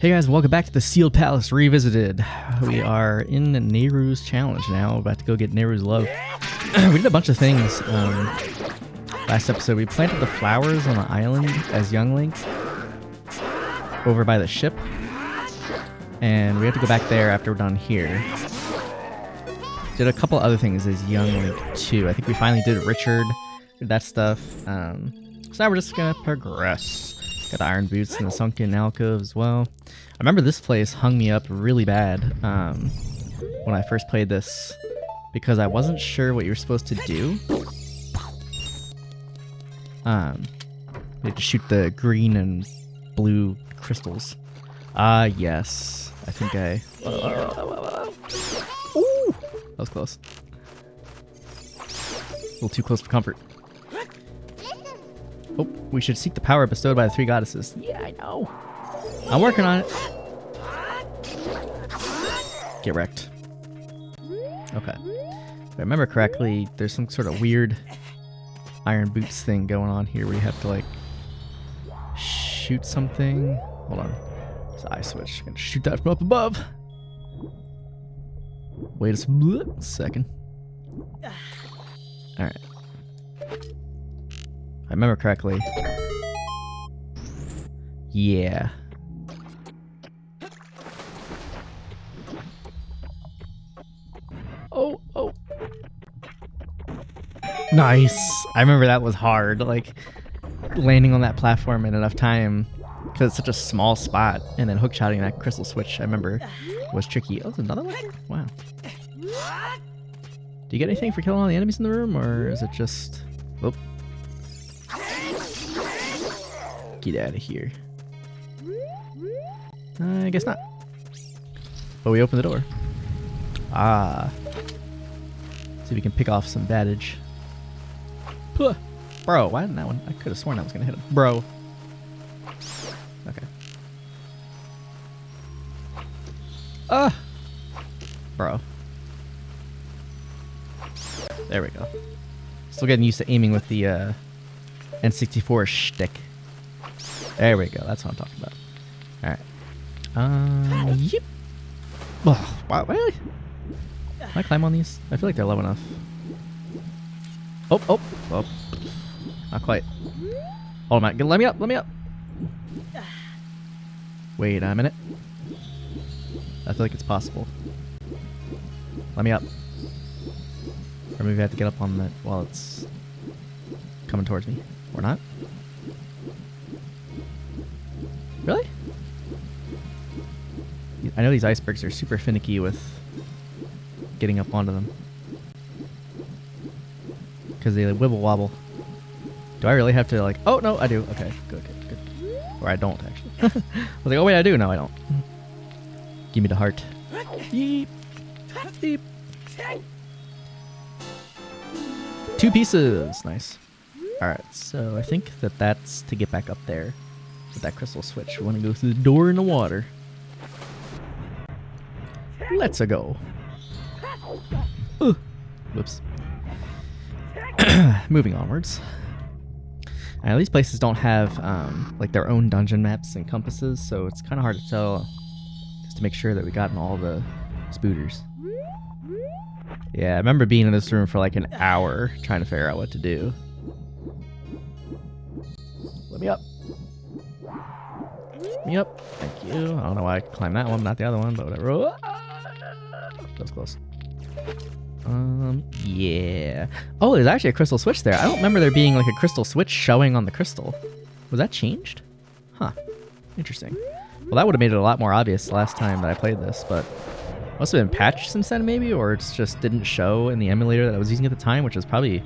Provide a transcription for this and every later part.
Hey guys, welcome back to the Sealed Palace Revisited. We are in the Nayru's challenge now, about to go get Nayru's love. we did a bunch of things. Um, last episode, we planted the flowers on the island as young Link over by the ship. And we have to go back there after we're done here. Did a couple other things as young Link too. I think we finally did Richard, did that stuff. Um, so now we're just gonna progress. Got iron boots in the sunken alcove as well. I remember this place hung me up really bad um, when I first played this because I wasn't sure what you were supposed to do. Um, you to shoot the green and blue crystals. Ah, yes. I think I. Ooh, that was close. A little too close for comfort. Oh, we should seek the power bestowed by the three goddesses. Yeah, I know. I'm working on it. Get wrecked. Okay. If I remember correctly, there's some sort of weird iron boots thing going on here where you have to like shoot something. Hold on. It's eye switch. I'm Gonna shoot that from up above. Wait a second. Alright. I remember correctly. Yeah. Oh, oh. Nice. I remember that was hard. Like, landing on that platform in enough time because it's such a small spot and then hookshotting that crystal switch, I remember, was tricky. Oh, there's another one? Wow. What do you get anything for killing all the enemies in the room, or is it just... Oh, Get out of here. Uh, I guess not. But we open the door. Ah. See if we can pick off some badage. Puh. Bro, why didn't that one? I could have sworn I was going to hit him. Bro. Okay. Ah. Bro. There we go. Still getting used to aiming with the uh, N64 shtick. There we go. That's what I'm talking about. All right. Um. Yep. Oh, wow, really? Can I climb on these? I feel like they're low enough. Oh, oh, oh. Not quite. Hold on, let me up, let me up. Wait a minute. I feel like it's possible. Let me up. Or maybe I have to get up on that while it's coming towards me. Or not. Really? I know these icebergs are super finicky with getting up onto them. Because they like, wibble wobble. Do I really have to like... Oh, no, I do. Okay, good, good, good. Or I don't, actually. I was like, oh, wait, I do. No, I don't. Give me the heart. Yeep. Yeep. Two pieces. Nice. Alright, so I think that that's to get back up there with that crystal switch. We want to go through the door in the water. Let's-a go. Uh, whoops. Moving onwards. Now, these places don't have um, like their own dungeon maps and compasses, so it's kind of hard to tell just to make sure that we gotten all the spooters. Yeah, I remember being in this room for like an hour trying to figure out what to do. Let me up. Me up. Thank you. I don't know why I climbed that one, not the other one, but whatever. That was close. Um, yeah. Oh, there's actually a crystal switch there. I don't remember there being like a crystal switch showing on the crystal. Was that changed? Huh. Interesting. Well, that would have made it a lot more obvious last time that I played this, but must have been patched since then maybe, or it just didn't show in the emulator that I was using at the time, which is probably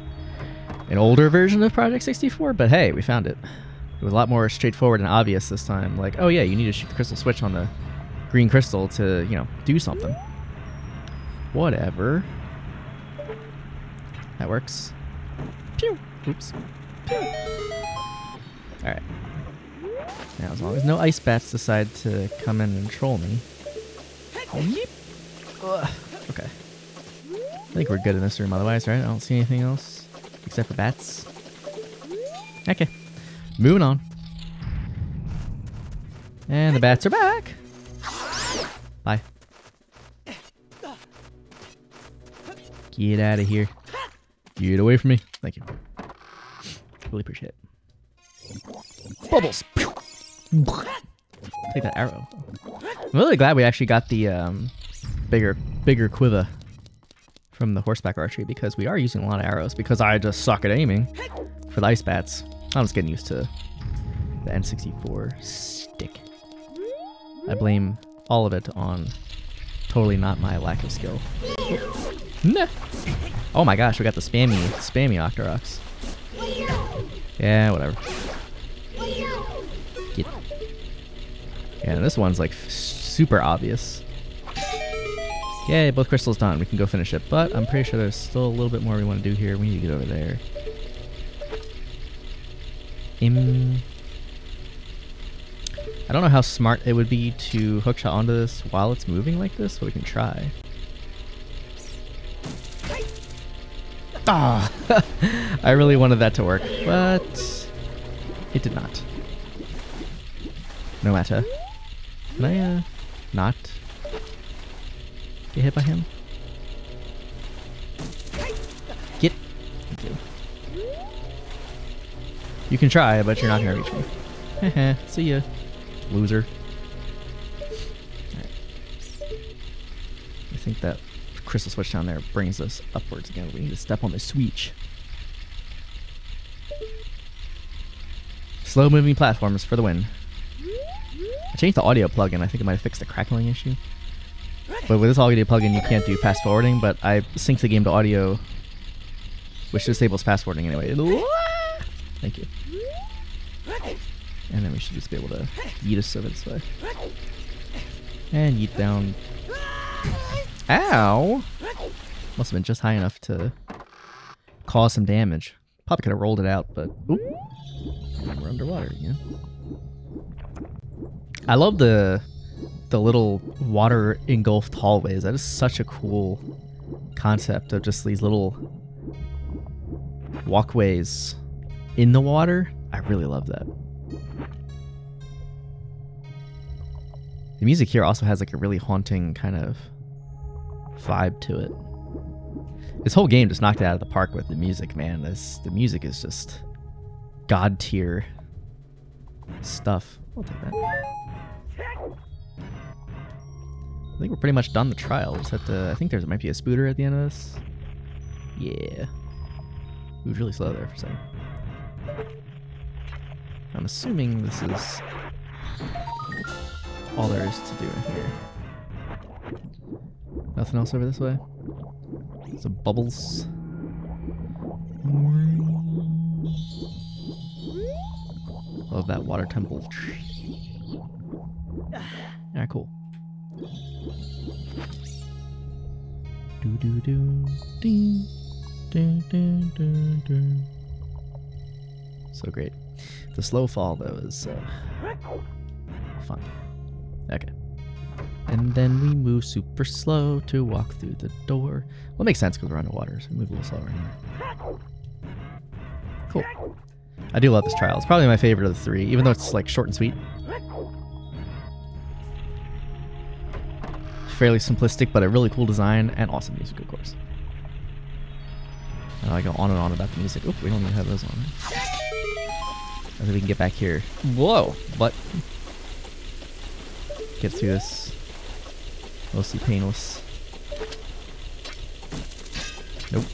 an older version of Project 64, but hey, we found it. It was a lot more straightforward and obvious this time. Like, oh yeah, you need to shoot the crystal switch on the green crystal to, you know, do something. Whatever. That works. Pew! Oops. Pew! Alright. Now, as long as no ice bats decide to come in and troll me. Ugh. Okay. I think we're good in this room otherwise, right? I don't see anything else except for bats. Okay. Moving on. And the bats are back. Bye. Get out of here. Get away from me. Thank you. Really appreciate it. Bubbles. Take that arrow. I'm really glad we actually got the um, bigger, bigger quiver from the horseback archery because we are using a lot of arrows because I just suck at aiming for the ice bats. I'm just getting used to the N64 stick. I blame all of it on totally not my lack of skill. Nah. Oh my gosh, we got the spammy, spammy Octoroks. Yeah, whatever. Get. Yeah, this one's like super obvious. Yay, both crystals done. We can go finish it. But I'm pretty sure there's still a little bit more we want to do here. We need to get over there. Im I don't know how smart it would be to hookshot onto this while it's moving like this, but we can try. Ah! I really wanted that to work, but it did not. No matter. Can I, uh, not get hit by him? Get. You. Can try, but you're not gonna reach me. Heh See ya, loser. Right. I think that crystal switch down there brings us upwards again. We need to step on the switch. Slow moving platforms for the win. I changed the audio plugin. I think it might have fixed the crackling issue. But with this audio plugin, you can't do fast forwarding, but I synced the game to audio, which disables fast forwarding anyway. Thank you. And then we should just be able to yeet us over this way. And yeet down. Ow! Must have been just high enough to cause some damage. Probably could have rolled it out, but... Oop. We're underwater again. I love the the little water engulfed hallways. That is such a cool concept of just these little walkways in the water. I really love that. The music here also has like a really haunting kind of vibe to it. This whole game just knocked it out of the park with the music, man. This the music is just god tier stuff. I'll take that. I think we're pretty much done the trial. Just have to, I think there might be a spooter at the end of this. Yeah. It was really slow there for a second. I'm assuming this is all there is to do in here. Nothing else over this way? Some bubbles. Love that water temple. Alright, cool. Do do do ding. So great. The slow fall though is uh, fun. Okay. And then we move super slow to walk through the door. Well, it makes sense because we're underwater, so we move a little slower here. Cool. I do love this trial. It's probably my favorite of the three, even though it's like short and sweet. Fairly simplistic, but a really cool design and awesome music, of course. And I go on and on about the music. Oh, we don't even have those on. I think we can get back here. Whoa! But get through this mostly painless. Nope.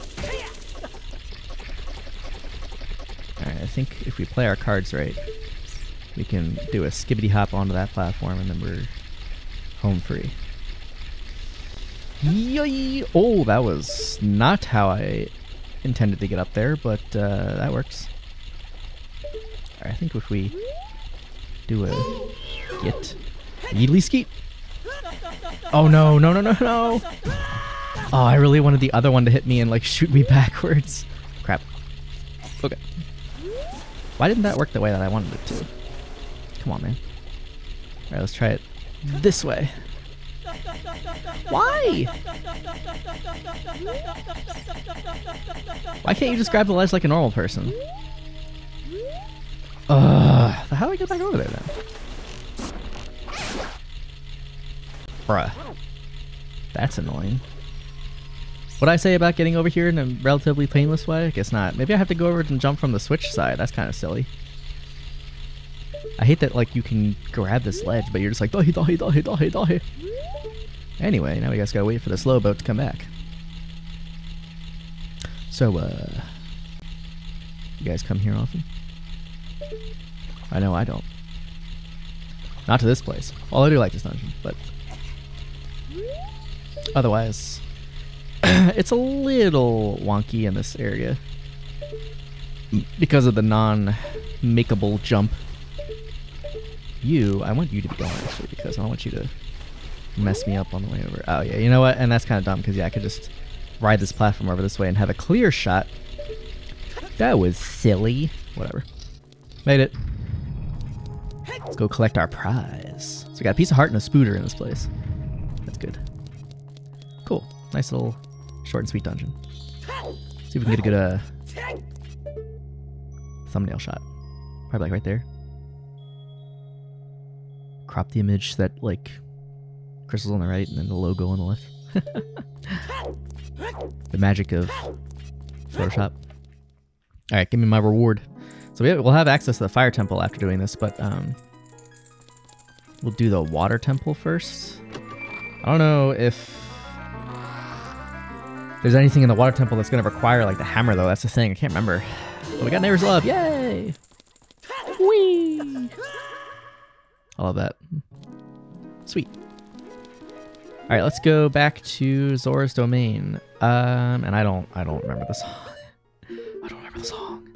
Alright, I think if we play our cards right, we can do a skibbity hop onto that platform and then we're home free. Yay! Oh, that was not how I intended to get up there, but uh, that works. I think if we do a get yeedly skeet. Oh no, no, no, no, no! Oh, I really wanted the other one to hit me and like shoot me backwards. Crap. Okay. Why didn't that work the way that I wanted it to? Come on, man. Alright, let's try it this way. Why? Why can't you just grab the ledge like a normal person? Ugh. How do I get back over there then? Bruh. That's annoying. What I say about getting over here in a relatively painless way? I guess not. Maybe I have to go over and jump from the switch side. That's kind of silly. I hate that like you can grab this ledge, but you're just like dahi dahi dahi dahi dahi. Anyway, now we guys gotta wait for the slow boat to come back. So, uh, you guys come here often? I know I don't. Not to this place. Well, I do like this dungeon, but otherwise, it's a little wonky in this area because of the non-makeable jump. You, I want you to be going actually because I don't want you to mess me up on the way over. Oh yeah, you know what? And that's kind of dumb because yeah, I could just ride this platform over this way and have a clear shot. That was silly. Whatever. Made it. Let's go collect our prize. So we got a piece of heart and a spooter in this place. That's good. Cool. Nice little short and sweet dungeon. See if we can get a good uh, thumbnail shot. Probably like right there. Crop the image that like crystals on the right and then the logo on the left. the magic of Photoshop. All right, give me my reward. So we, will have access to the fire temple after doing this, but um, we'll do the water temple first. I don't know if there's anything in the water temple that's going to require like the hammer, though. That's the thing. I can't remember. But we got Nayru's Love. Yay! Whee! I love that. Sweet. All right, let's go back to Zora's domain. Um, and I don't, I don't remember the song. I don't remember the song.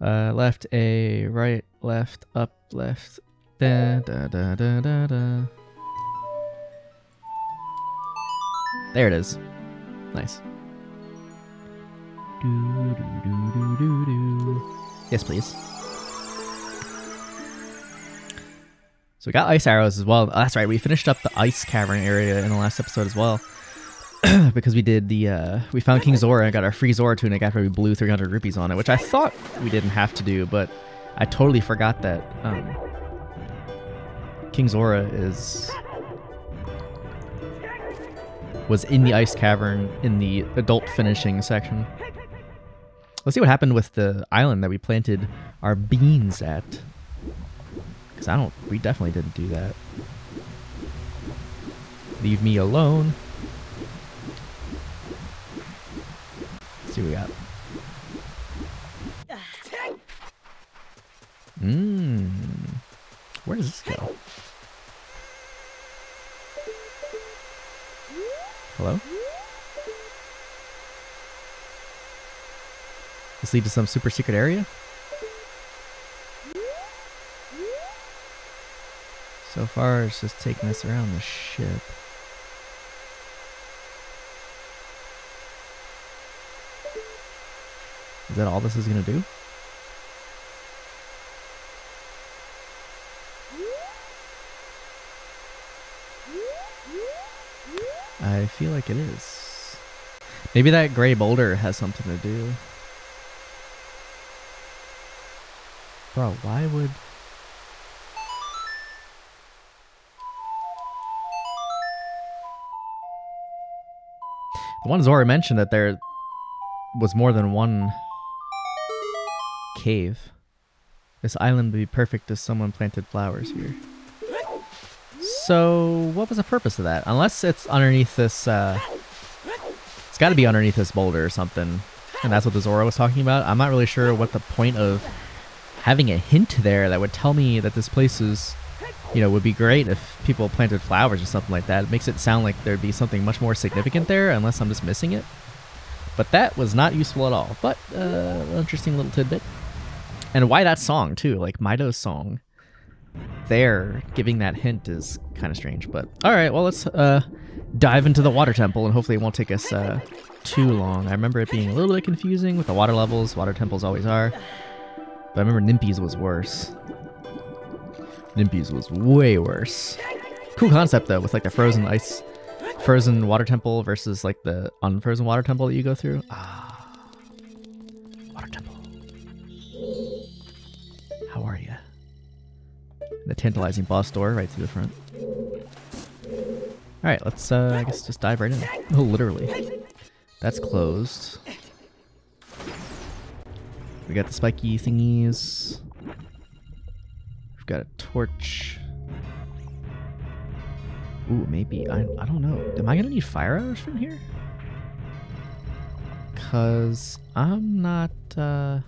Uh, left, A, right, left, up, left. Da da da da da da. There it is. Nice. Do, do, do, do, do, do. Yes, please. So we got ice arrows as well. Oh, that's right. We finished up the ice cavern area in the last episode as well. because we did the, uh, we found King Zora and got our free Zora tunic after we blew 300 rupees on it, which I thought we didn't have to do, but I totally forgot that um, King Zora is was in the ice cavern in the adult finishing section. Let's see what happened with the island that we planted our beans at. Because I don't, we definitely didn't do that. Leave me alone. Let's see what we got. Mmm. Where does this go? Hello? This lead to some super secret area? So far, it's just taking us around the ship. Is that all this is going to do? I feel like it is. Maybe that gray boulder has something to do. Bro, why would... The one Zora mentioned that there was more than one cave. This island would be perfect if someone planted flowers here. So, what was the purpose of that? Unless it's underneath this, uh... It's gotta be underneath this boulder or something. And that's what the Zora was talking about. I'm not really sure what the point of having a hint there that would tell me that this place is you know, would be great if people planted flowers or something like that. It makes it sound like there'd be something much more significant there, unless I'm just missing it. But that was not useful at all. But uh, interesting little tidbit. And why that song too? Like Mido's song. There, giving that hint is kind of strange. But all right, well let's uh, dive into the water temple, and hopefully it won't take us uh, too long. I remember it being a little bit confusing with the water levels. Water temples always are. But I remember Nimpies was worse. Nimpies was way worse. Cool concept though, with like the frozen ice, frozen water temple versus like the unfrozen water temple that you go through. Ah, The tantalizing boss door right through the front. Alright, let's, uh, I guess just dive right in. Oh, literally. That's closed. We got the spiky thingies. We've got a torch. Ooh, maybe. I, I don't know. Am I going to need fire arrows from here? Because I'm not, uh...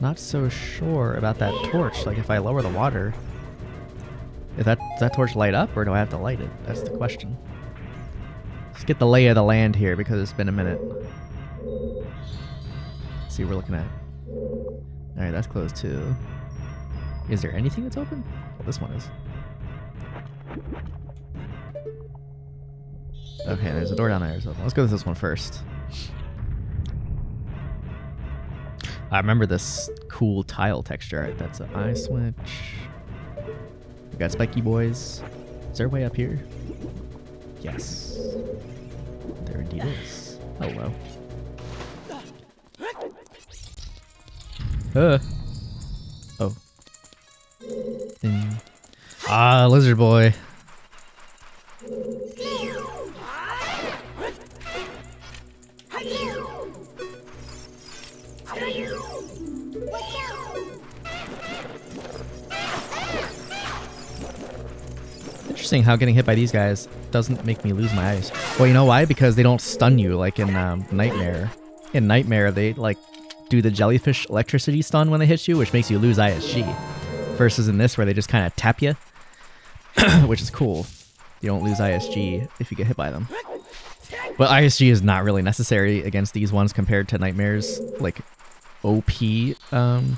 Not so sure about that torch. Like, if I lower the water... If that, does that torch light up, or do I have to light it? That's the question. Let's get the lay of the land here, because it's been a minute. Let's see what we're looking at. Alright, that's closed too. Is there anything that's open? Well, this one is. Okay, there's a door down there. So let's go to this one first. I remember this cool tile texture. That's an eye switch. We got spiky boys. Is there a way up here? Yes. There indeed is. Hello. Uh. Oh. Ding. Ah, lizard boy. Interesting how getting hit by these guys doesn't make me lose my eyes. Well, you know why? Because they don't stun you like in um, Nightmare. In Nightmare, they like do the jellyfish electricity stun when they hit you, which makes you lose ISG. Versus in this, where they just kind of tap you, which is cool. You don't lose ISG if you get hit by them. But ISG is not really necessary against these ones compared to Nightmare's like OP um,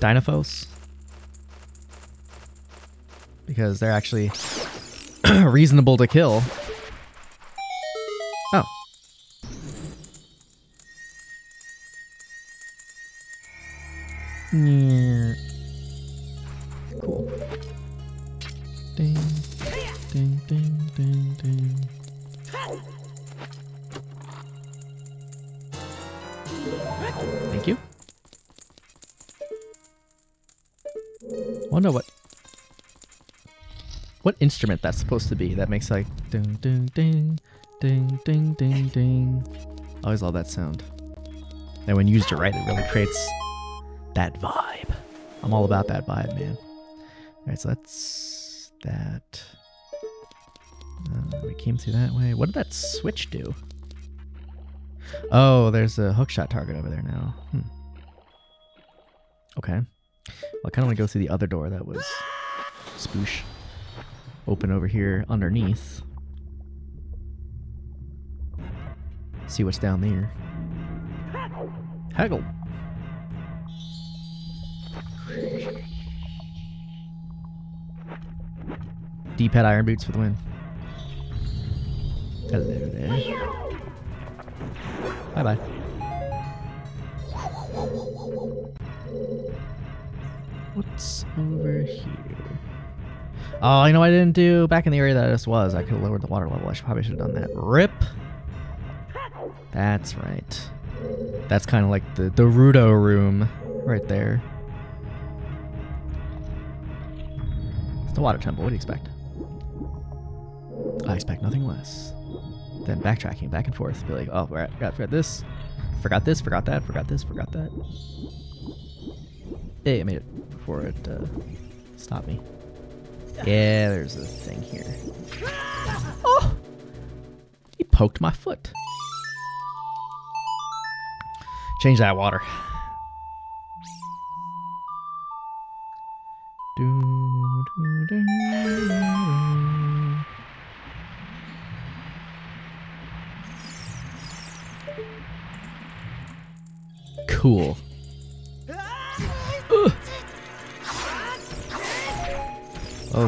Dinolfos because they're actually reasonable to kill. Oh. Cool. Ding, ding, ding, ding, ding. Thank you. Wonder what what instrument that's supposed to be that makes like ding ding ding ding ding ding ding. Always love that sound. And when used to right, it really creates that vibe. I'm all about that vibe, man. Alright, so that's that. Uh, we came through that way. What did that switch do? Oh, there's a hookshot target over there now. Hmm. Okay. Well, I kind of want to go through the other door that was spoosh open over here underneath. See what's down there. Haggle. D-pad iron boots for the win. Hello there. Bye bye. What's over here? Oh, you know what I didn't do? Back in the area that I just was, I could have lowered the water level. I should, probably should have done that. Rip! That's right. That's kind of like the, the Rudo room right there. It's the water temple. What do you expect? I expect nothing less than backtracking back and forth. Be like, oh, right, forgot, forgot this, forgot this, forgot that, forgot this, forgot that. Hey, I made it before it uh, stopped me. Yeah, there's a thing here. Oh! He poked my foot. Change that water. Cool.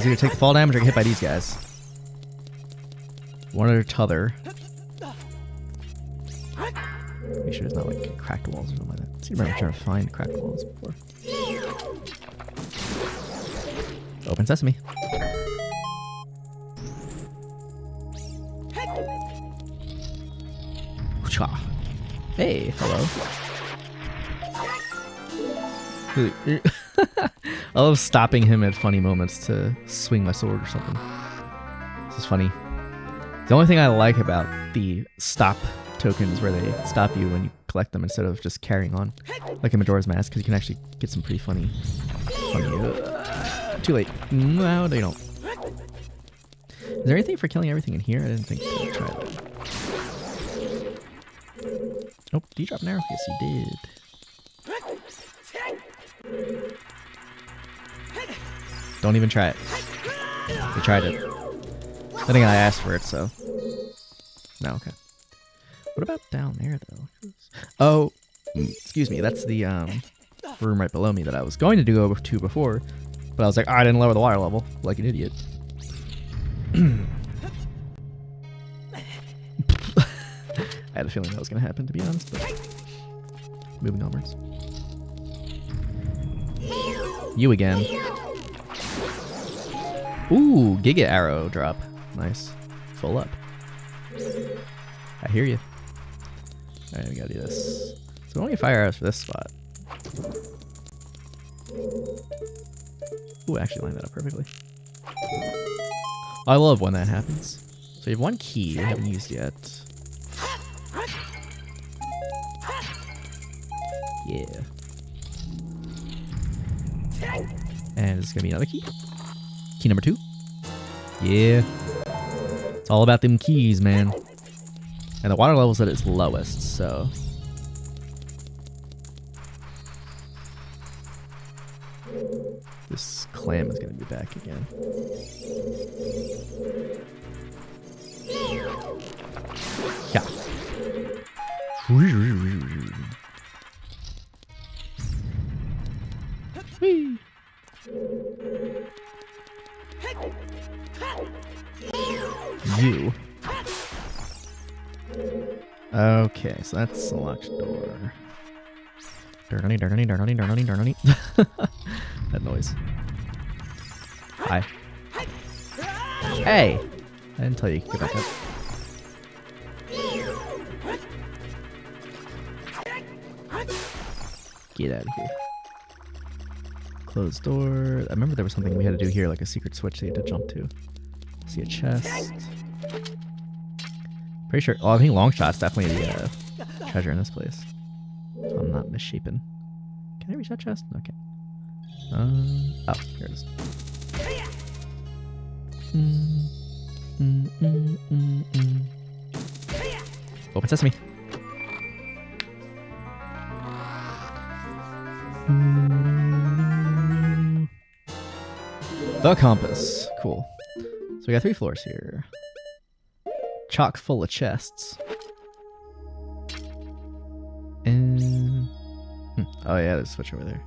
He gonna take the fall damage or get hit by these guys? One or t'other. Make sure there's not like cracked walls or something like that. See, remember trying to find cracked walls before. Open sesame. Hey, hello. I love stopping him at funny moments to swing my sword or something. This is funny. The only thing I like about the stop tokens where they stop you when you collect them instead of just carrying on, like in Majora's Mask, because you can actually get some pretty funny, funny. Uh, too late. No, they don't. Is there anything for killing everything in here? I didn't think to try. Oh, did you drop an arrow? Yes, you did. Don't even try it. We tried it. I think I asked for it, so. No, okay. What about down there, though? Oh, excuse me. That's the um, room right below me that I was going to go to before, but I was like, oh, I didn't lower the water level, like an idiot. I had a feeling that was going to happen, to be honest, but moving onwards. You again. Ooh, Giga Arrow drop. Nice. Full up. I hear you. Alright, we gotta do this. So only fire arrows for this spot. Ooh, actually lined that up perfectly. I love when that happens. So you have one key you haven't used yet. Yeah. And it's gonna be another key. Key number two. Yeah. It's all about them keys, man. And the water level's at its lowest, so... This clam is gonna be back again. Yeah. Okay, so that's a locked door. Dirty, dirty, dirty, dirty, dirty. that noise. Hi. Hey! I didn't tell you to get back. Get out of here. Closed door. I remember there was something we had to do here, like a secret switch you had to jump to. See a chest. Pretty sure. Oh, I think long shot's definitely the uh, treasure in this place. I'm not misshapen. Can I reach that chest? Okay. Um, oh, here it is. Mm, mm, mm. Open sesame. The compass. Cool. So we got three floors here. Chock full of chests. And hmm. oh yeah, there's a switch over there.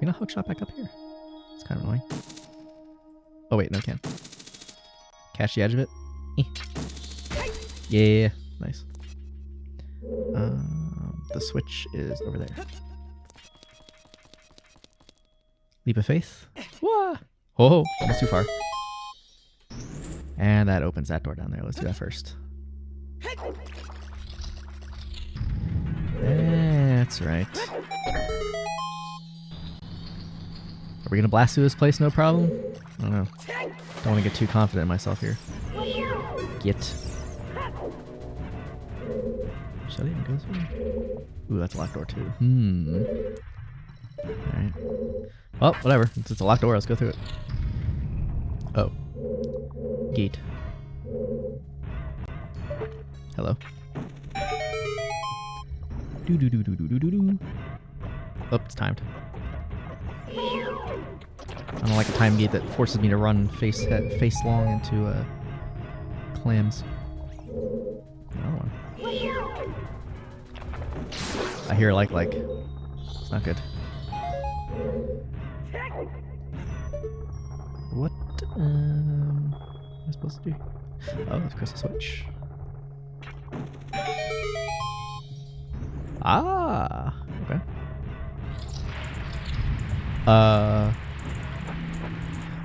We not hook shot back up here? It's kind of annoying. Oh wait, no can. Catch the edge of it. yeah, nice. Um, the switch is over there. Leap of faith. Whoa! Oh, almost too far. And that opens that door down there. Let's do that first. That's right. Are we gonna blast through this place no problem? I don't know. Don't want to get too confident in myself here. Get. Should I even go through? Ooh, that's a locked door too. Hmm. Alright. Well, whatever. It's, it's a locked door. Let's go through it. Oh. Gate. Hello. Do do do do do do do. Oh, it's timed. I don't like a time gate that forces me to run face face long into uh, clams. Another one. I hear like like. It's not good. What am I supposed to do? Oh, let's press the switch. Ah, okay. Uh.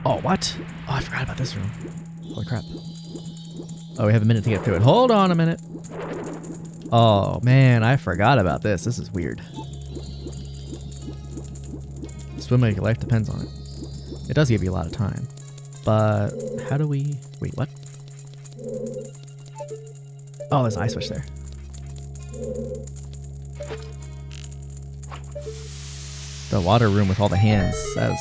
Oh, what? Oh, I forgot about this room. Holy crap. Oh, we have a minute to get through it. Hold on a minute. Oh, man, I forgot about this. This is weird. Swimming, your life depends on it. It does give you a lot of time. But how do we... Wait, what? Oh, there's an eye switch there. The water room with all the hands says...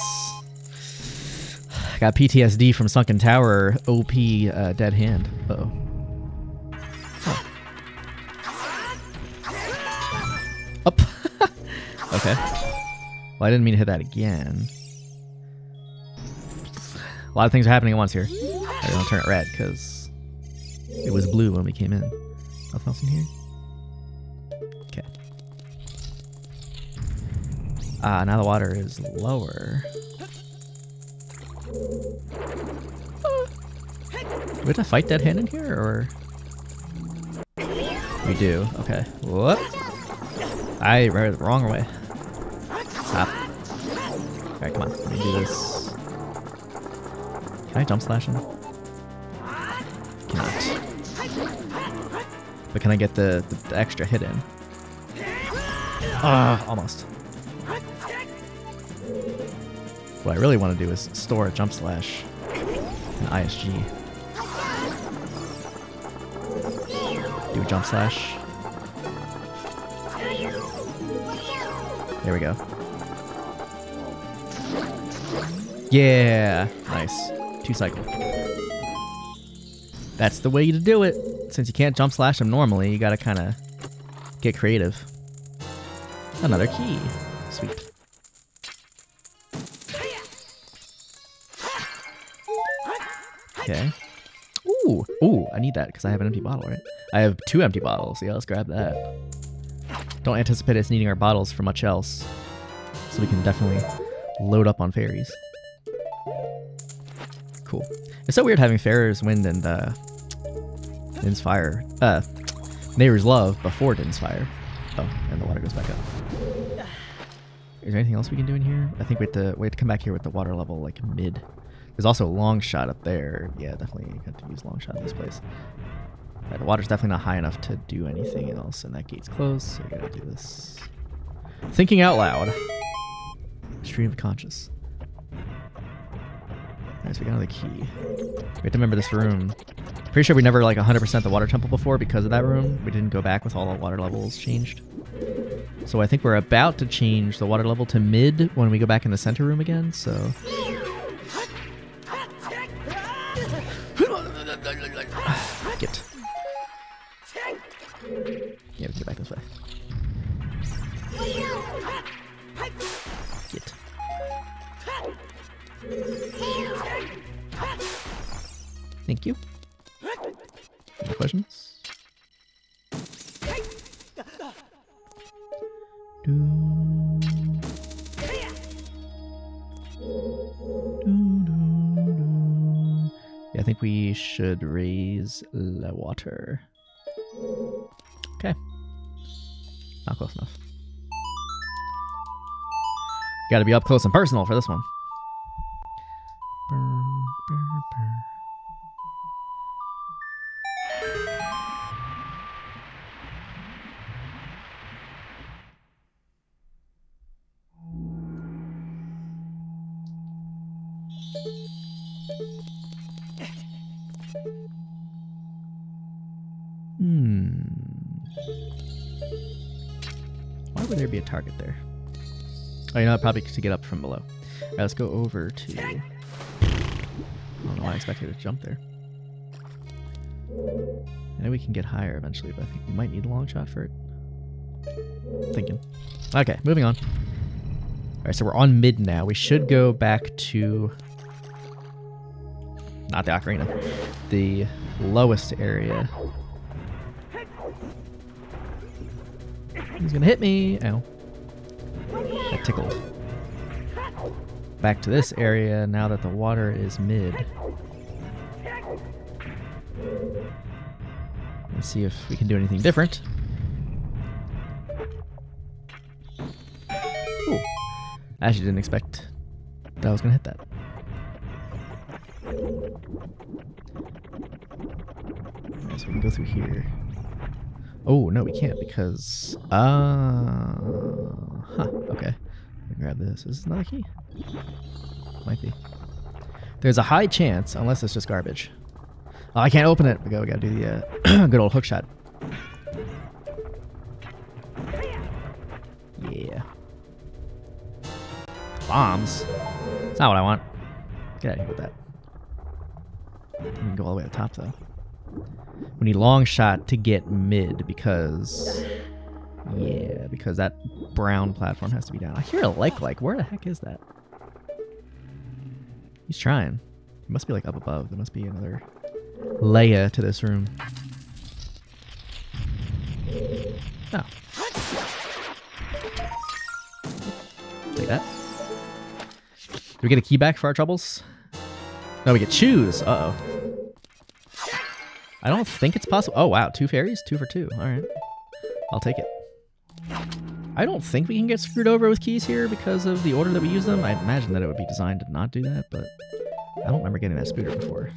Got PTSD from Sunken Tower, OP uh, dead hand. Uh oh Up. okay. Well, I didn't mean to hit that again. A lot of things are happening at once here. I don't turn it red because it was blue when we came in. Nothing else in here? Okay. Ah, now the water is lower. Do we have to fight Dead Hand in here, or...? We do. Okay. Whoop. I read the wrong way. Stop. Alright, come on. Let me do this. Can I jump slash him? But can I get the, the, the extra hit in? Ah, uh, almost. What I really want to do is store a jump slash in ISG. Do a jump slash. There we go. Yeah, nice. Two cycle. That's the way to do it. Since you can't jump slash them normally, you gotta kind of get creative. Another key. Sweet. Okay. Ooh, ooh, I need that because I have an empty bottle, right? I have two empty bottles. Yeah, let's grab that. Don't anticipate us needing our bottles for much else. So we can definitely load up on fairies. Cool. It's so weird having Faehr's Wind and uh, Din's Fire. Uh, Nayru's Love before Din's Fire. Oh, and the water goes back up. Is there anything else we can do in here? I think we have to, we have to come back here with the water level like mid. There's also a long shot up there. Yeah, definitely have to use long shot in this place. Right, the water's definitely not high enough to do anything else, and that gate's closed, so we gotta do this. Thinking out loud. Stream of conscious. Alright, so we got another key. We have to remember this room. Pretty sure we never like 100% the water temple before because of that room. We didn't go back with all the water levels changed. So I think we're about to change the water level to mid when we go back in the center room again, so... Get. Yeah, we can get back this way. Get. Thank you. Questions? Yeah, I think we should raise the water. Okay. Not close enough. Gotta be up close and personal for this one. Target there. Oh, you know, probably to get up from below. All right, let's go over to... I don't know why I expected to jump there. I know we can get higher eventually, but I think we might need a long shot for it. Thinking. Okay, moving on. All right, so we're on mid now. We should go back to... Not the ocarina. The lowest area. He's gonna hit me. Ow. That tickled. Back to this area now that the water is mid. Let's see if we can do anything different. Ooh. I actually didn't expect that I was going to hit that. Right, so we can go through here. Oh, no, we can't because... Uh, huh, okay. Grab this. Is this another key? Might be. There's a high chance, unless it's just garbage. Oh, I can't open it. We gotta, we gotta do the uh, good old hook shot. Yeah. Bombs. It's not what I want. Get out of here with that. We can go all the way to the top though. We need long shot to get mid because yeah, because that brown platform has to be down. I hear a like like. Where the heck is that? He's trying. He must be like up above. There must be another layer to this room. Oh. Take that. Do we get a key back for our troubles? No, we get choose. Uh oh. I don't think it's possible. Oh wow, two fairies, two for two. All right, I'll take it. I don't think we can get screwed over with keys here because of the order that we use them. I imagine that it would be designed to not do that, but I don't remember getting that spooter before.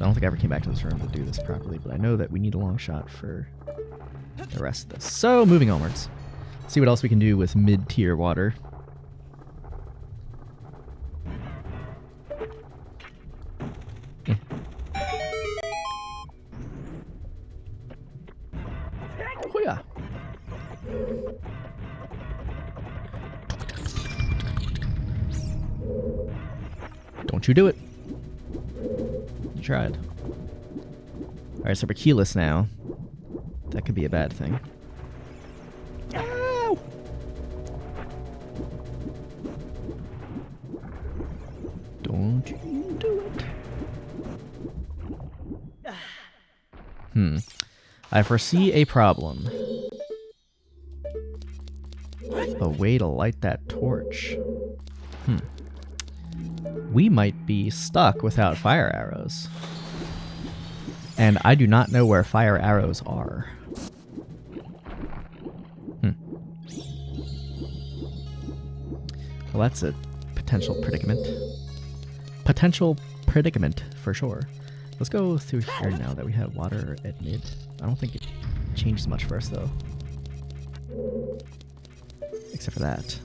I don't think I ever came back to this room to do this properly, but I know that we need a long shot for the rest of this. So, moving onwards. See what else we can do with mid-tier water. Eh. Don't you do it. You tried. Alright, so we're keyless now. That could be a bad thing. Ow! Don't you do it. Hmm. I foresee a problem. A way to light that torch. Hmm. We might be stuck without fire arrows. And I do not know where fire arrows are. Hmm. Well, that's a potential predicament. Potential predicament, for sure. Let's go through here now that we have water at mid. I don't think it changes much for us, though. Except for that.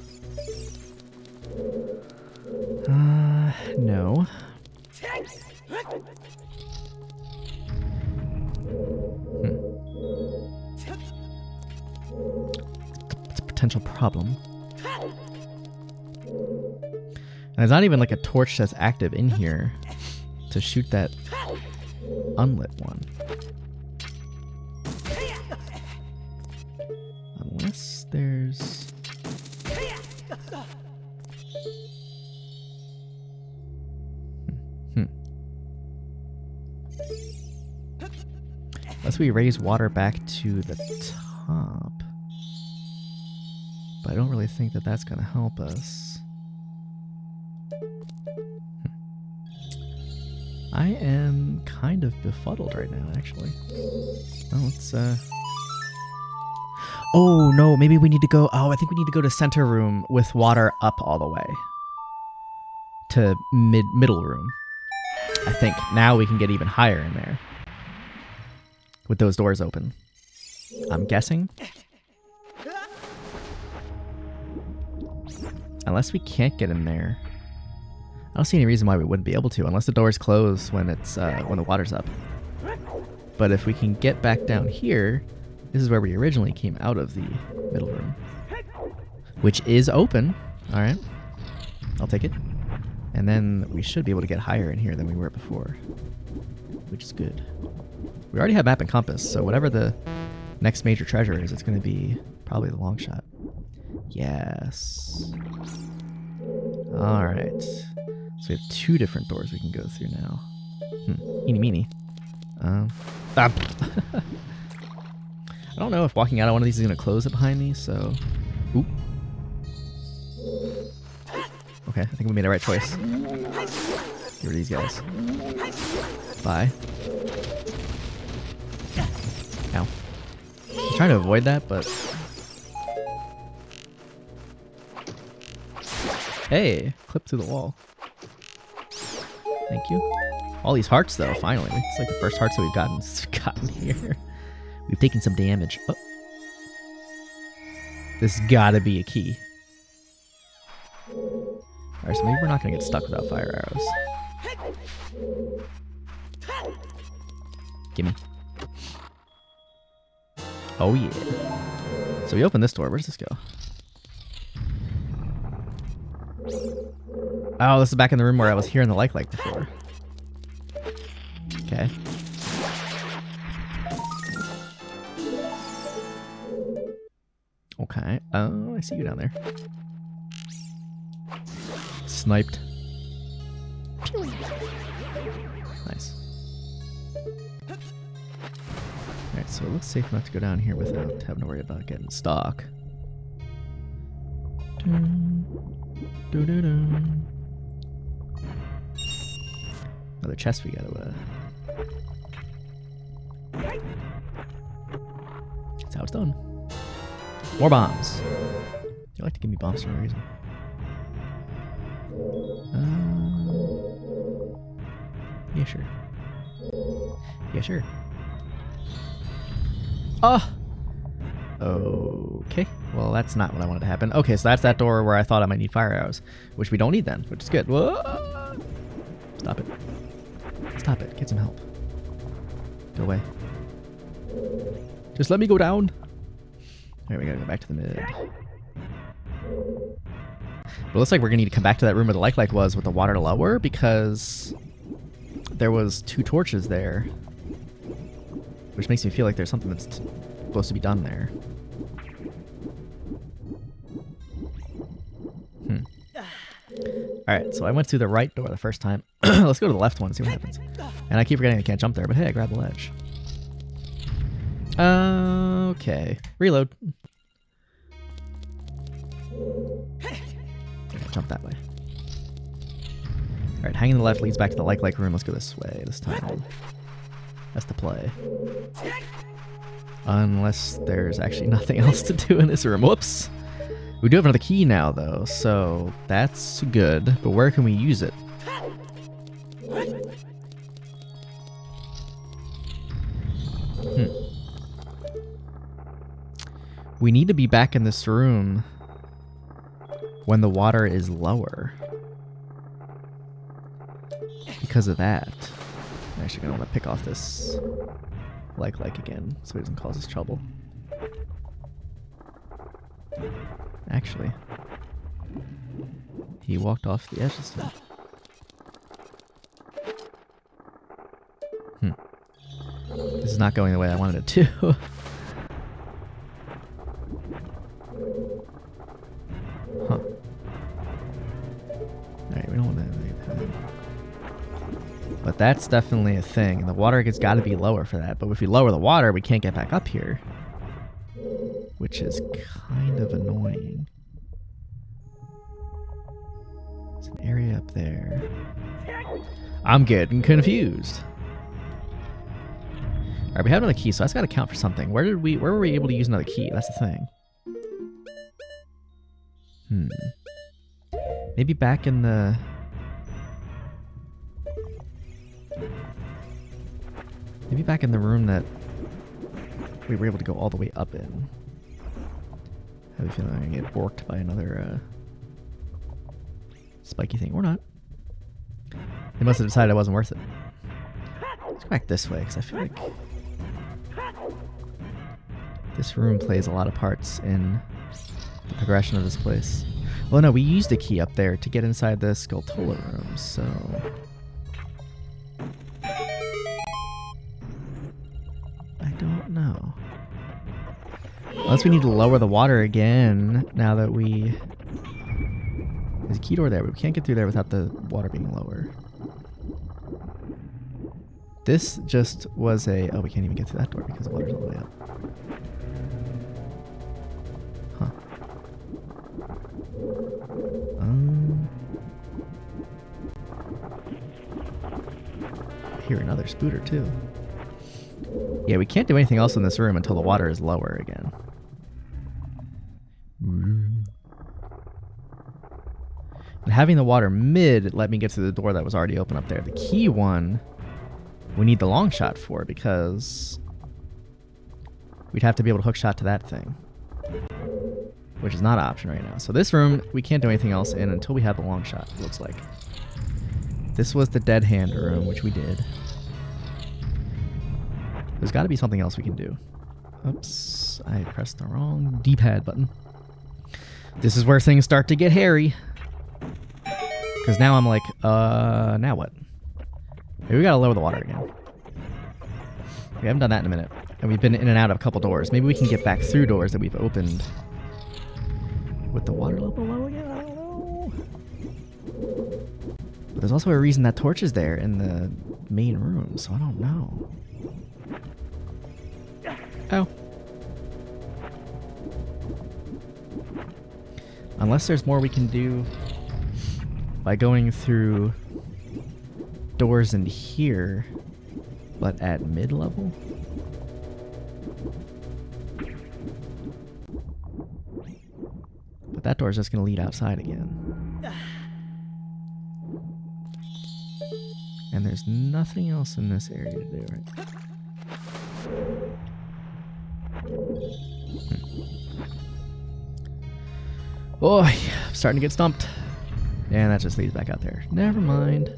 Uh, no. Hmm. It's a potential problem. And it's not even like a torch that's active in here to shoot that unlit one. We raise water back to the top. But I don't really think that that's going to help us. Hmm. I am kind of befuddled right now, actually. Oh, let's, uh... Oh, no, maybe we need to go... Oh, I think we need to go to center room with water up all the way. To mid middle room. I think. Now we can get even higher in there. With those doors open. I'm guessing. Unless we can't get in there. I don't see any reason why we wouldn't be able to, unless the doors close when it's uh, when the water's up. But if we can get back down here, this is where we originally came out of the middle room, which is open. All right, I'll take it. And then we should be able to get higher in here than we were before, which is good. We already have map and compass, so whatever the next major treasure is, it's going to be probably the long shot. Yes. All right. So we have two different doors we can go through now. Hmm. Eeny meeny. Um. Ah. I don't know if walking out of one of these is going to close it behind me, so... Oop. Okay, I think we made the right choice. Get rid of these guys. Bye. Ow. I'm trying to avoid that, but... Hey! Clip through the wall. Thank you. All these hearts, though, finally. It's like the first hearts that we've gotten, gotten here. We've taken some damage. Oh. This gotta be a key. Alright, so maybe we're not gonna get stuck without fire arrows. Gimme. Oh yeah. So we open this door. Where does this go? Oh, this is back in the room where I was hearing the like like before. Okay. Okay. Oh, I see you down there. Sniped. So it looks safe enough to go down here without having to worry about getting stuck. Another chest we gotta, uh... That's how it's done. More bombs. You like to give me bombs for no reason. Uh, yeah, sure. Yeah, sure. Oh! Okay. Well, that's not what I wanted to happen. Okay, so that's that door where I thought I might need fire arrows, which we don't need then, which is good. Whoa! Stop it. Stop it. Get some help. Go away. Just let me go down. Alright, we gotta go back to the mid. But it looks like we're gonna need to come back to that room where the like like was with the water lower because there was two torches there. Which makes me feel like there's something that's supposed to be done there. Hmm. Alright, so I went through the right door the first time. Let's go to the left one and see what happens. And I keep forgetting I can't jump there, but hey, I grabbed the ledge. Okay. Reload. Jump that way. Alright, hanging the left leads back to the like-like room. Let's go this way this time. That's the play. Unless there's actually nothing else to do in this room. Whoops! We do have another key now, though, so that's good. But where can we use it? Hmm. We need to be back in this room when the water is lower. Because of that. I'm actually going to want to pick off this like-like again so he doesn't cause us trouble. Actually, he walked off the edge this time. Hmm. This is not going the way I wanted it to. huh. Alright, we don't want to But that's definitely a thing. And the water has got to be lower for that. But if we lower the water, we can't get back up here. Which is kind of annoying. There's an area up there. I'm getting confused. Alright, we have another key, so that's gotta count for something. Where did we where were we able to use another key? That's the thing. Hmm. Maybe back in the Maybe back in the room that we were able to go all the way up in. I have a feeling I'm gonna get borked by another uh, spiky thing. Or not. They must have decided it wasn't worth it. Let's go back this way, because I feel like this room plays a lot of parts in the progression of this place. Oh no, we used a key up there to get inside the Skulltula room, so... Unless we need to lower the water again, now that we... There's a key door there, but we can't get through there without the water being lower. This just was a... Oh, we can't even get through that door because the water's all the way up. Huh. Um... I hear another spooter, too. Yeah, we can't do anything else in this room until the water is lower again. And having the water mid let me get to the door that was already open up there. The key one, we need the long shot for because we'd have to be able to hook shot to that thing. which is not an option right now. So this room, we can't do anything else in until we have the long shot, it looks like. This was the dead hand room, which we did. There's got to be something else we can do. Oops, I pressed the wrong D-pad button. This is where things start to get hairy. Because now I'm like, uh, now what? Maybe we gotta lower the water again. We haven't done that in a minute. And we've been in and out of a couple doors. Maybe we can get back through doors that we've opened. With the water level low again? I don't know. But there's also a reason that torch is there in the main room, so I don't know. Oh. Unless there's more we can do by going through doors in here, but at mid-level? But that door is just going to lead outside again. And there's nothing else in this area to do, right? Hmm. Oh, I'm starting to get stumped. And that just leads back out there. Never mind.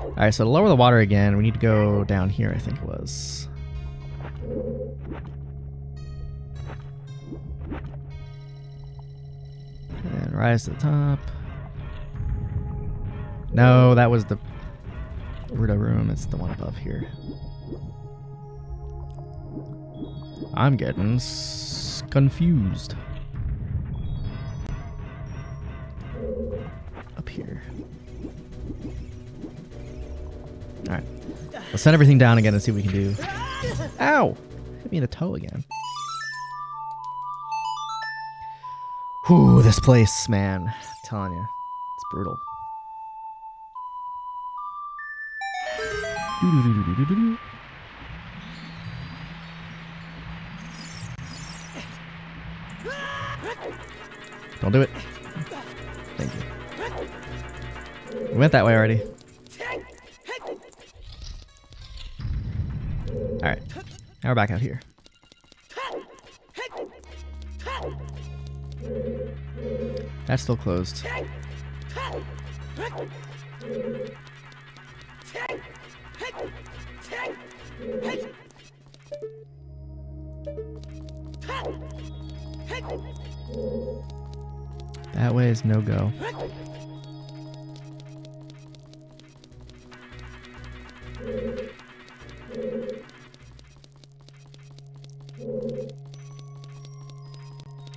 Alright, so to lower the water again, we need to go down here, I think it was. And rise to the top. No, that was the Rita room. It's the one above here. I'm getting confused. Up here. Alright. Let's set everything down again and see what we can do. Ow! Hit me in the toe again. Whew, this place, man. I'm telling you. It's brutal. Doo -doo -doo Don't do it. Thank you. We went that way already. Alright. Now we're back out here. That's still closed. That way is no go.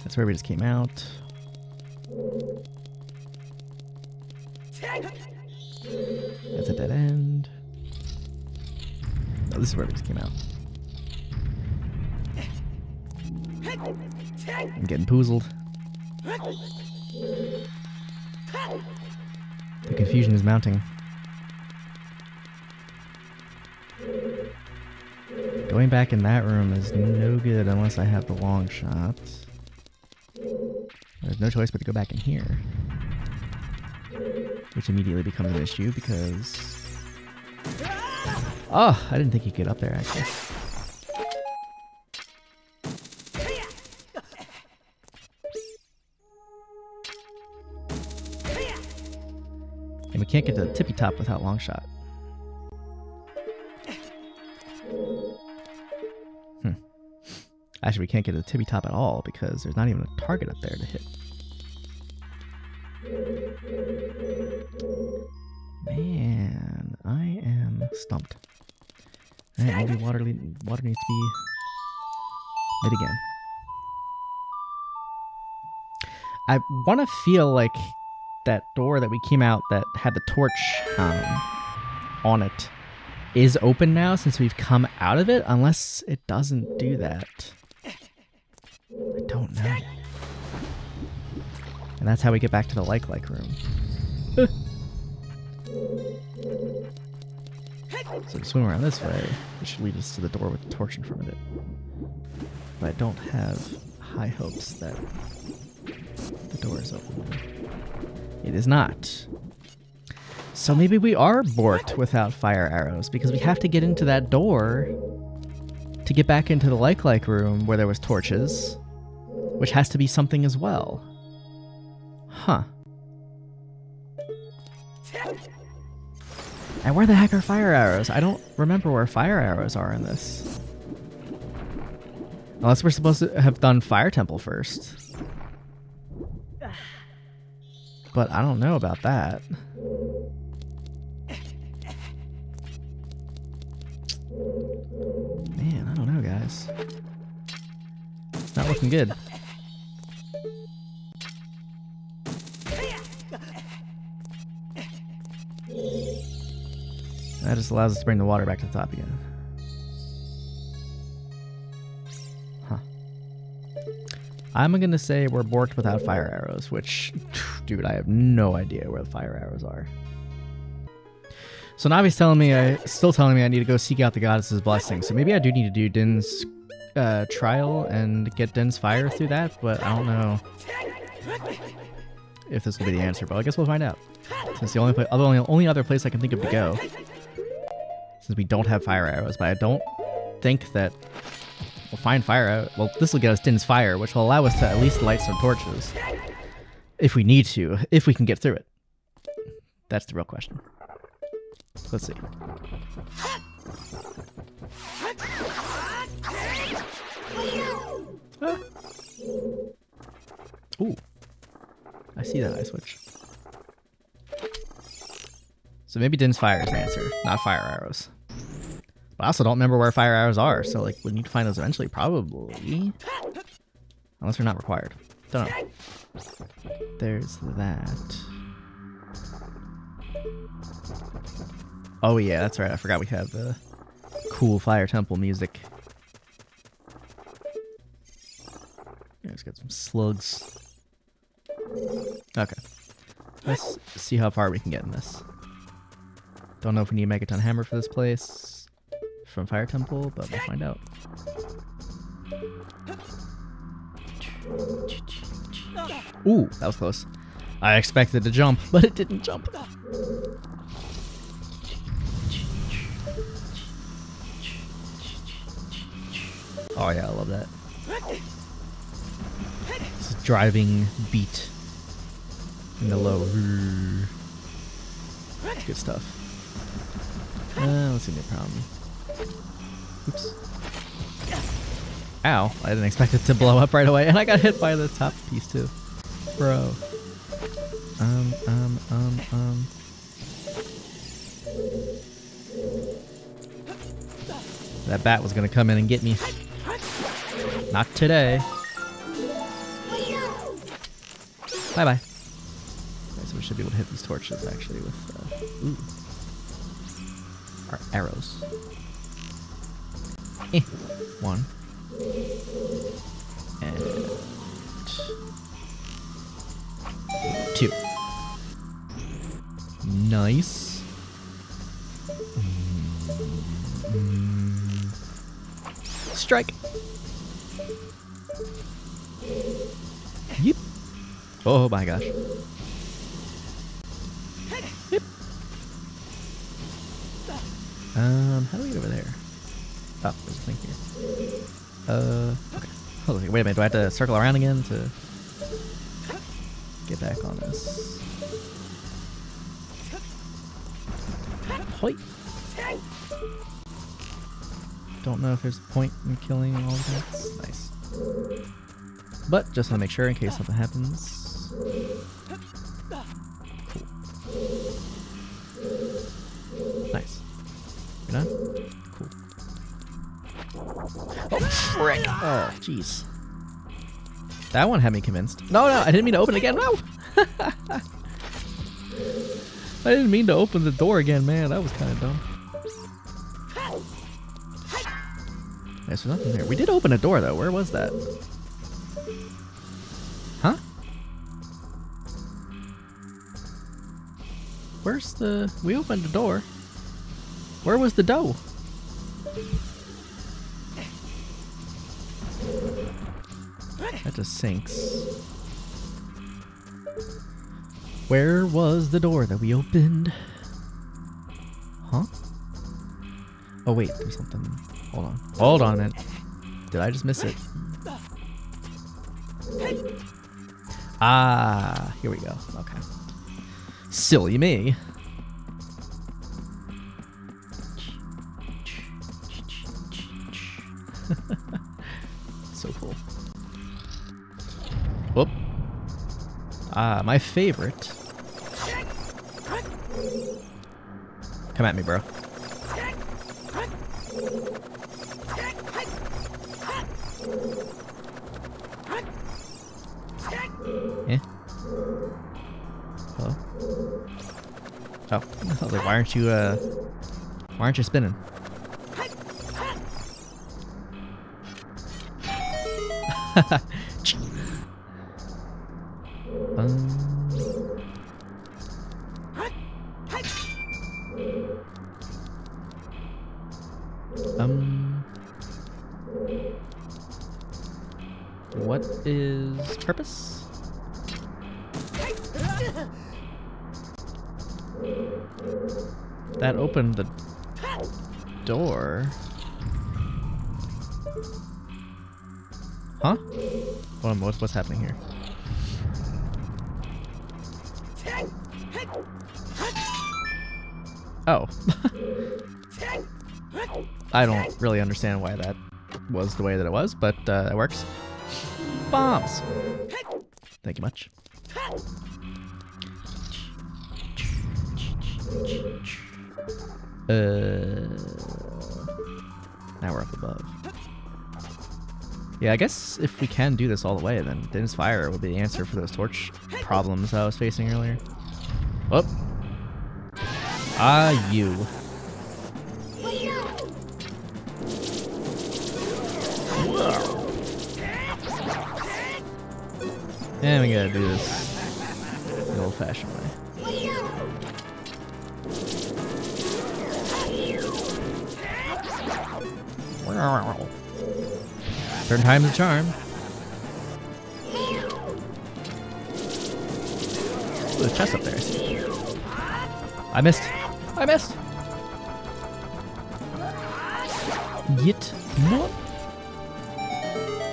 That's where we just came out. That's a dead end. Oh, this is where we just came out. I'm getting poozled. The confusion is mounting. Going back in that room is no good unless I have the long shot. There's no choice but to go back in here. Which immediately becomes an issue because... Oh, I didn't think could get up there actually. Can't get to the tippy top without long shot. Hmm. Actually, we can't get to the tippy top at all because there's not even a target up there to hit. Man, I am stumped. Alright, maybe water, water needs to be lit again. I want to feel like that door that we came out that had the torch um, on it is open now since we've come out of it, unless it doesn't do that. I don't know. And that's how we get back to the like-like room. so to swim around this way, it should lead us to the door with the torch in front of it. But I don't have high hopes that the door is open. It is not. So maybe we are borked without fire arrows because we have to get into that door to get back into the like-like room where there was torches. which has to be something as well. Huh. And where the heck are fire arrows? I don't remember where fire arrows are in this. Unless we're supposed to have done Fire Temple first. But I don't know about that. Man, I don't know, guys. Not looking good. That just allows us to bring the water back to the top again. Huh. I'm gonna say we're borked without fire arrows, which, dude, I have no idea where the fire arrows are. So Navi's telling me, I still telling me I need to go seek out the goddess's blessing. So maybe I do need to do Din's uh, trial and get Din's fire through that, but I don't know if this will be the answer. But I guess we'll find out. Since the only place, only, only other place I can think of to go, since we don't have fire arrows. But I don't think that we'll find fire arrows. Well, this will get us Din's fire, which will allow us to at least light some torches if we need to, if we can get through it. That's the real question. Let's see. Ah. Ooh. I see that eye switch. So maybe Din's fire is the answer, not fire arrows. But I also don't remember where fire arrows are, so like we need to find those eventually, probably. Unless they're not required. Don't know. There's that. Oh yeah, that's right. I forgot we have the cool Fire Temple music. Yeah, just got some slugs. Okay. Let's see how far we can get in this. Don't know if we need a Megaton Hammer for this place from Fire Temple, but we'll find out. Ooh, that was close. I expected to jump, but it didn't jump. Oh yeah, I love that. This driving beat in the low. Good stuff. Uh, let's see the problem. Oops. Ow, I didn't expect it to blow up right away, and I got hit by the top piece too. Bro. Um, um, um, um. That bat was gonna come in and get me. Not today. Bye bye. Okay, so we should be able to hit these torches actually with uh, our arrows. Eh. One. And two. Nice. Mm. Strike. Yep. Oh my gosh. Yep. Um, how do we get over there? Oh, there's a thing here. Uh, okay. Wait a minute. Do I have to circle around again to get back on this? Hoi. Don't know if there's a point in killing all of that. Nice. But just want to make sure in case something happens. Cool. Oh, jeez. That one had me convinced. No, no, I didn't mean to open it again. No! I didn't mean to open the door again, man. That was kind of dumb. There's nothing there. We did open a door, though. Where was that? Huh? Where's the... We opened the door. Where was the dough? Just sinks. Where was the door that we opened? Huh? Oh wait, there's something. Hold on. Hold on minute. Did I just miss it? Ah, here we go. Okay. Silly me. Ah, my favorite. Come at me, bro. Eh? Hello? Oh, I was like, why aren't you, uh, why aren't you spinning? um, what is purpose? That opened the door. Huh? What's, what's happening here? Oh. I don't really understand why that was the way that it was, but uh, it works. Bombs! Thank you much. Uh, now we're up above. Yeah, I guess if we can do this all the way, then Din's Fire would be the answer for those torch problems I was facing earlier. Oh. Ah, you. And we gotta do this the old-fashioned way. Third time's a charm. Ooh, there's chest up there. I missed. I missed. No.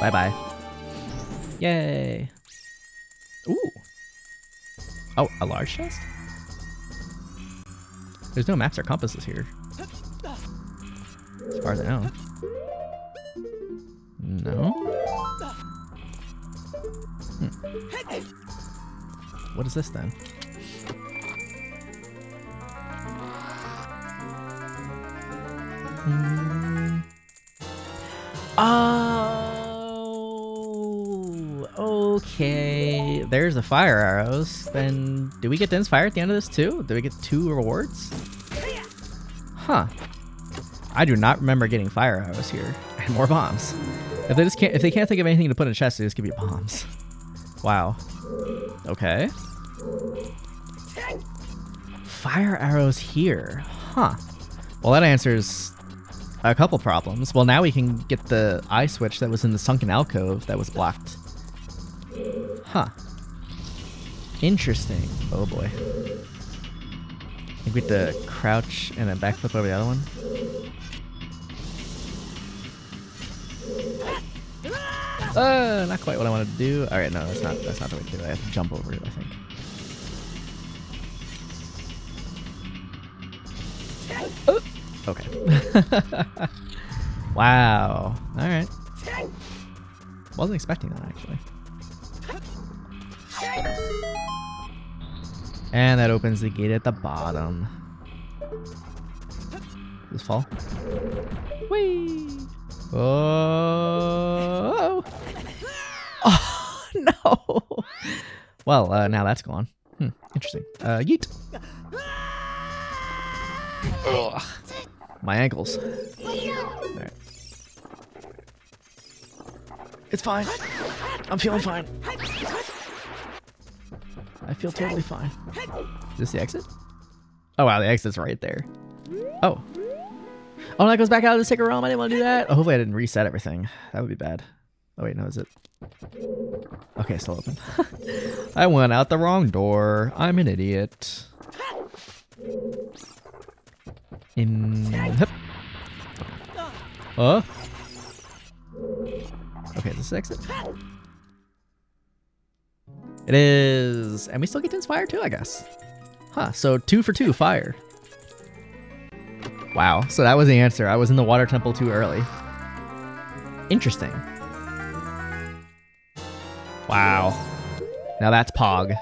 Bye bye. Yay. Oh, a large chest? There's no maps or compasses here. As far as I know. No? Hmm. What is this then? Hmm. The fire arrows. Then, do we get Din's fire at the end of this too? Do we get two rewards? Huh. I do not remember getting fire arrows here and more bombs. If they just can't, if they can't think of anything to put in a chest, they just give you bombs. Wow. Okay. Fire arrows here, huh? Well, that answers a couple problems. Well, now we can get the eye switch that was in the sunken alcove that was blocked. Huh. Interesting. Oh boy. I think we have to crouch and then backflip over the other one. Uh, not quite what I wanted to do. All right, no, that's not that's not the way to do it. I have to jump over it, I think. Oh, okay. wow. All right. Wasn't expecting that actually. And that opens the gate at the bottom. This fall. Whee! Oh! Oh no! Well, uh, now that's gone. Hmm, interesting. Uh, yeet. Ugh. My ankles. Alright. It's fine. I'm feeling fine. I feel totally fine. Is this the exit? Oh wow, the exit's right there. Oh. Oh, that goes back out of the sticker realm. I didn't want to do that. Oh, hopefully I didn't reset everything. That would be bad. Oh wait, no, is it? Okay, still open. I went out the wrong door. I'm an idiot. In hip. Oh. Okay, this is exit. It is, and we still get Din's fire too, I guess. Huh, so two for two fire. Wow, so that was the answer. I was in the water temple too early. Interesting. Wow. Now that's Pog.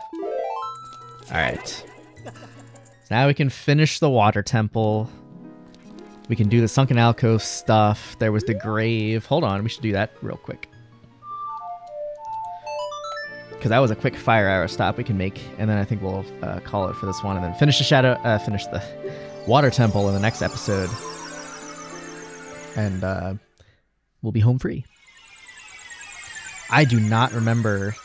Alright. So now we can finish the water temple. We can do the sunken alcove stuff. There was the grave. Hold on, we should do that real quick. Because that was a quick fire arrow stop we can make, and then I think we'll uh, call it for this one, and then finish the shadow, uh, finish the water temple in the next episode, and uh, we'll be home free. I do not remember.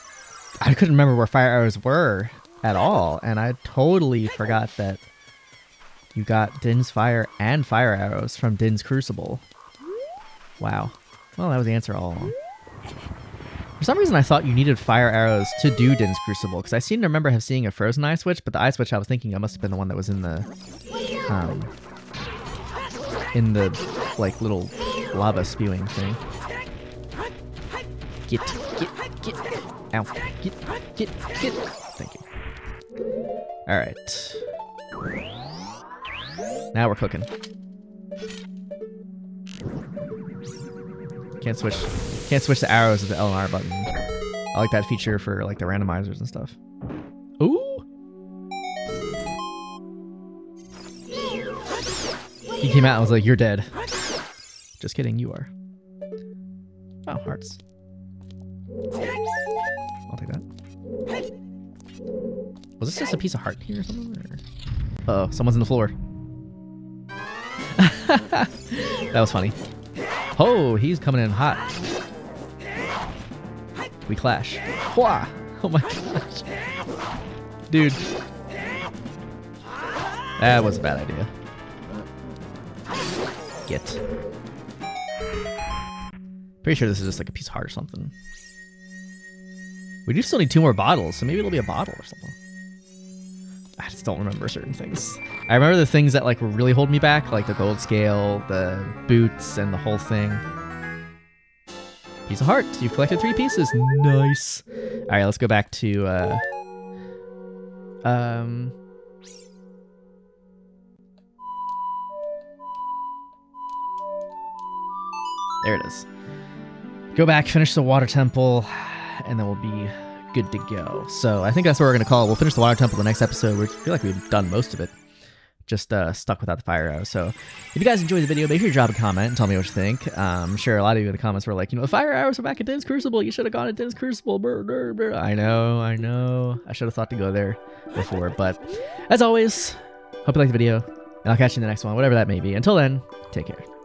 I couldn't remember where fire arrows were at all, and I totally forgot that you got Din's Fire and Fire Arrows from Din's Crucible. Wow. Well, that was the answer all along. For some reason, I thought you needed Fire Arrows to do Din's Crucible, because I seem to remember have seeing a Frozen Eye Switch, but the Eye Switch I was thinking I must have been the one that was in the, um, in the, like, little lava spewing thing. Get, get, get, ow, get, get, get. Thank you. All right. Now we're cooking. Can't switch can't switch the arrows with the L and R button. I like that feature for like the randomizers and stuff. Ooh! He came out and was like, you're dead. Just kidding, you are. Oh, hearts. I'll take that. Was this just a piece of heart here or something? Or? Uh oh, someone's in the floor. that was funny. Oh, he's coming in hot. We clash. Wah! Oh my gosh. Dude. That was a bad idea. Get. Pretty sure this is just like a piece of heart or something. We do still need two more bottles, so maybe it'll be a bottle or something. I just don't remember certain things. I remember the things that like really hold me back, like the gold scale, the boots, and the whole thing. Piece of heart. You've collected three pieces. Nice. All right, let's go back to. Uh, um. There it is. Go back, finish the water temple, and then we'll be good to go. So I think that's what we're going to call it. We'll finish the Water Temple in the next episode. We feel like we've done most of it. Just uh, stuck without the fire arrow. So if you guys enjoyed the video, make sure you drop a comment and tell me what you think. Um, I'm sure a lot of you in the comments were like, you know, the fire arrows are back at Din's Crucible. You should have gone to Din's Crucible. Brr, brr, brr. I know, I know. I should have thought to go there before. But as always, hope you liked the video. And I'll catch you in the next one, whatever that may be. Until then, take care.